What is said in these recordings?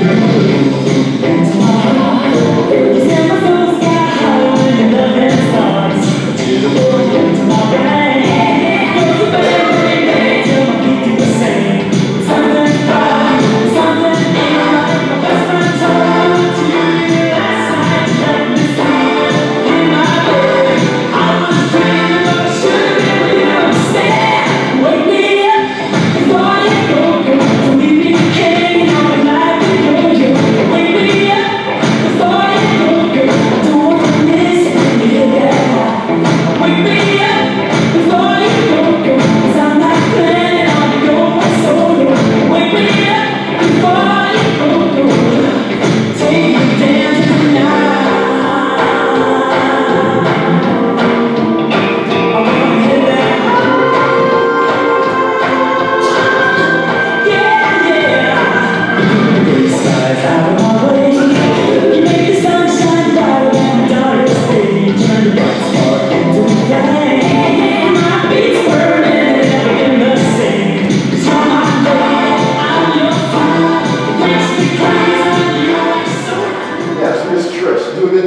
Gracias.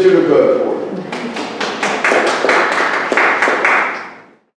You're good.